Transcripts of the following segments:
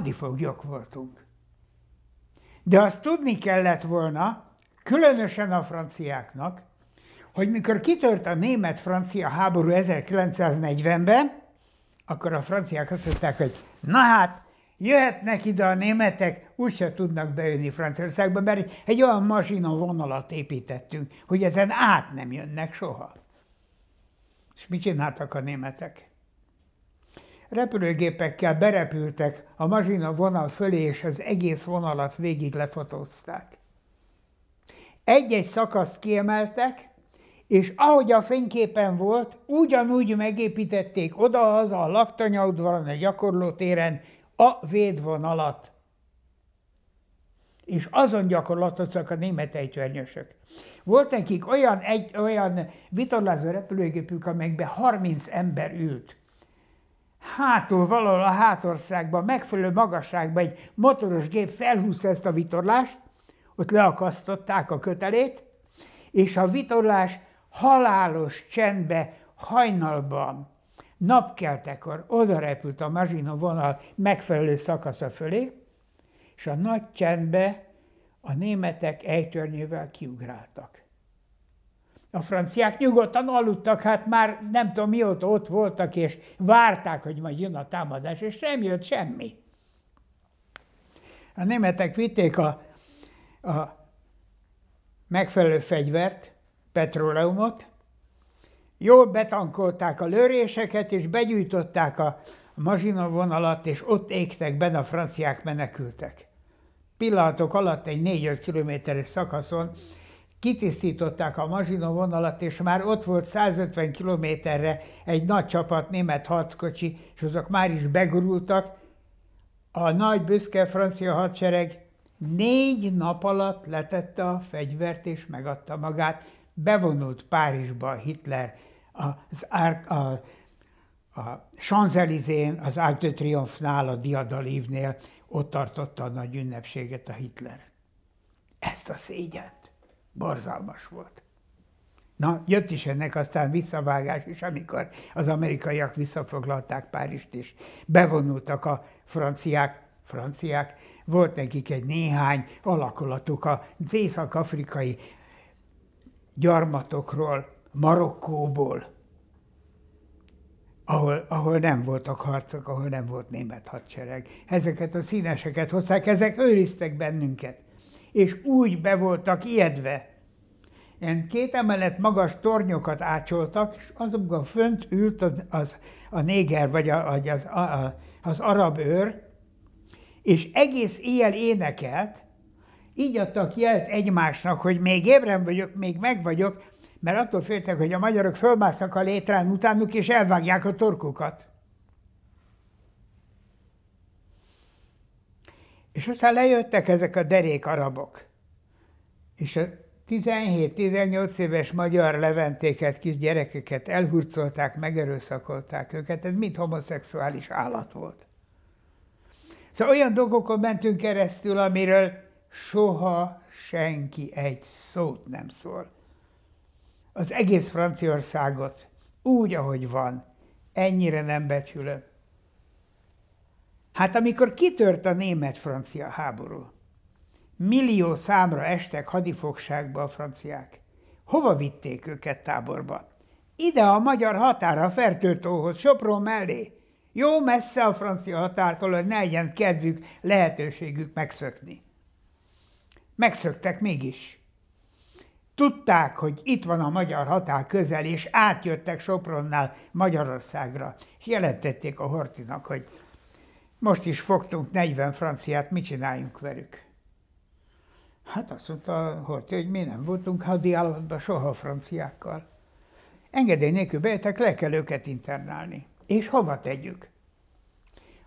hadifoglyok voltunk. De azt tudni kellett volna, különösen a franciáknak, hogy mikor kitört a német-francia háború 1940-ben, akkor a franciák azt mondták, hogy na hát, jöhetnek ide a németek, úgyse tudnak bejönni Franciaországba, mert egy olyan mazsina vonalat építettünk, hogy ezen át nem jönnek soha. És mit csináltak a németek? Repülőgépekkel berepültek a mazsina vonal fölé, és az egész vonalat végig lefotózták. Egy-egy szakaszt kiemeltek, és ahogy a fényképen volt, ugyanúgy megépítették oda-haza a laktanyaudvaron, a gyakorlótéren a védvonalat. És azon gyakorlatoztak a német ejtőernyősök. Volt nekik olyan, egy, olyan vitorlázó repülőgépük, amelyekben 30 ember ült. Hátul, valahol a hátországban, megfelelő magasságban egy motoros gép felhúzta ezt a vitorlást, ott leakasztották a kötelét, és a vitorlás halálos csendbe, hajnalban, napkeltekor oda repült a Mazsino vonal megfelelő szakasza fölé, és a nagy csendbe a németek ejtörnyével kiugráltak. A franciák nyugodtan aludtak, hát már nem tudom mióta ott voltak, és várták, hogy majd jön a támadás, és nem jött semmi. A németek vitték a, a megfelelő fegyvert, petróleumot, jól betankolták a lőréseket, és begyújtották a mazsina vonalat, és ott égtek benne a franciák menekültek. Pillanatok alatt egy 4-5 kilométeres szakaszon kitisztították a mazsina vonalat, és már ott volt 150 kilométerre egy nagy csapat német harckocsi, és azok már is begurultak. A nagy büszke francia hadsereg négy nap alatt letette a fegyvert és megadta magát, bevonult Párizsba Hitler az Arc, a, a Champs-Élysées-n, az Arc de Triomphe-nál, a Diadalívnél, ott tartotta a nagy ünnepséget a Hitler. Ezt a szégyent. Borzalmas volt. Na, jött is ennek aztán visszavágás is, amikor az amerikaiak visszafoglalták Párizst, és bevonultak a franciák, franciák, volt nekik egy néhány alakulatuk az észak-afrikai gyarmatokról, Marokkóból, ahol, ahol nem voltak harcok, ahol nem volt német hadsereg. Ezeket a színeseket hozták, ezek őriztek bennünket. És úgy be voltak ijedve. Ilyen két emelet magas tornyokat ácsoltak, és azokban fönt ült az, az, a néger, vagy a, az, az, az arab őr, és egész éjjel énekelt, így adtak jelt egymásnak, hogy még ébren vagyok, még meg vagyok, mert attól féltek, hogy a magyarok fölmásznak a létrán utánuk, és elvágják a torkukat. És aztán lejöttek ezek a derék arabok. És a 17-18 éves magyar leventéket, kis gyerekeket elhurcolták, megerőszakolták őket, ez mind homoszexuális állat volt. Szóval olyan dolgokon mentünk keresztül, amiről soha senki egy szót nem szól az egész Franciaországot úgy, ahogy van, ennyire nem becsülöm. Hát amikor kitört a német-francia háború, millió számra estek hadifogságba a franciák. Hova vitték őket táborba? Ide a magyar határa, a Fertőtóhoz, Sopron mellé. Jó messze a francia határtól, hogy ne legyen kedvük, lehetőségük megszökni. Megszöktek mégis. Tudták, hogy itt van a magyar határ közel, és átjöttek Sopronnál Magyarországra, és jelentették a Hortinak, hogy most is fogtunk 40 franciát, mit csináljunk velük? Hát azt mondta a Horti, hogy mi nem voltunk hadi állatban soha a franciákkal. Engedély nélkül bejöttek, le kell őket internálni. És hova tegyük?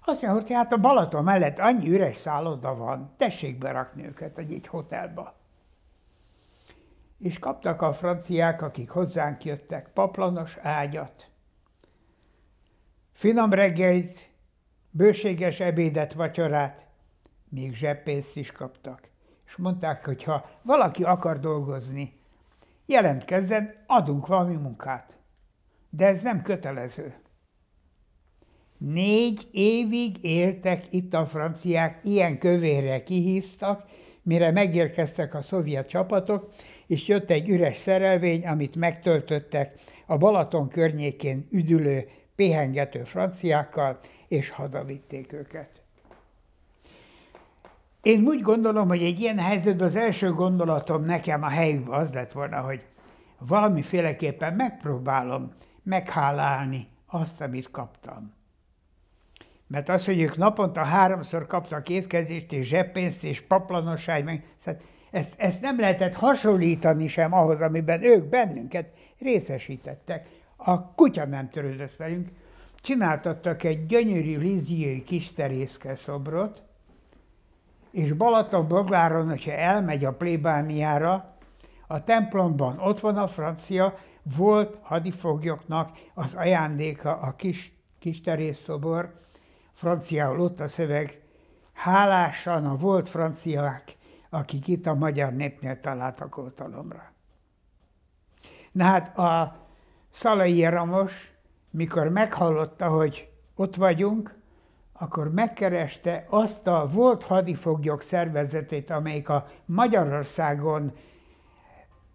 Azt mondja, hogy hát a Balaton mellett annyi üres szálloda van, tessék berakni őket egy hotelba és kaptak a franciák, akik hozzánk jöttek, paplanos ágyat, finom reggelit, bőséges ebédet, vacsorát, még zseppénzt is kaptak. És mondták, hogy ha valaki akar dolgozni, jelentkezzen, adunk valami munkát. De ez nem kötelező. Négy évig éltek itt a franciák, ilyen kövérre kihíztak, mire megérkeztek a szovjet csapatok, és jött egy üres szerelvény, amit megtöltöttek a Balaton környékén üdülő, pihengető franciákkal, és hadavitték őket. Én úgy gondolom, hogy egy ilyen helyzetben az első gondolatom nekem a helyükben az lett volna, hogy valamiféleképpen megpróbálom meghálálni azt, amit kaptam. Mert az, hogy ők naponta háromszor kaptak étkezést és zseppénzt és paplanosság, meg, szóval ezt, ezt nem lehetett hasonlítani sem ahhoz, amiben ők bennünket részesítettek. A kutya nem törődött velünk. Csináltattak egy gyönyörű liziai kis terészke szobrot, és Balaton-Bogláron, hogyha elmegy a plébániára, a templomban ott van a francia, volt hadifoglyoknak az ajándéka a kis, kis terészszobor, franciául ott a szöveg, hálásan a volt franciák, akik itt a magyar népnél találtak oltalomra. Na hát a Szalai Ramos, mikor meghallotta, hogy ott vagyunk, akkor megkereste azt a volt hadifoglyok szervezetét, amelyik a Magyarországon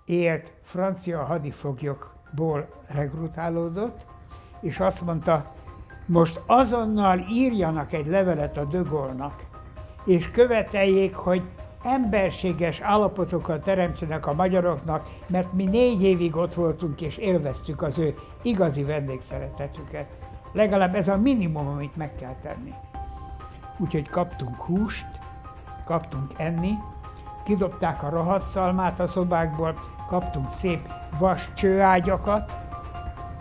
élt francia hadifoglyokból rekrutálódott, és azt mondta, most azonnal írjanak egy levelet a Dögolnak, és követeljék, hogy emberséges állapotokat teremtsenek a magyaroknak, mert mi négy évig ott voltunk és élveztük az ő igazi vendégszeretetüket. Legalább ez a minimum, amit meg kell tenni. Úgyhogy kaptunk húst, kaptunk enni, kidobták a rohadt szalmát a szobákból, kaptunk szép vas csőágyakat,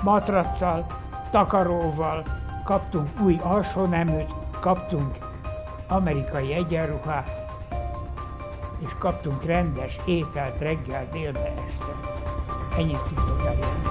matraccal, takaróval, kaptunk új alsóneműt, kaptunk amerikai egyenruhát, és kaptunk rendes ételt reggel, délbe, este. Ennyit tudok.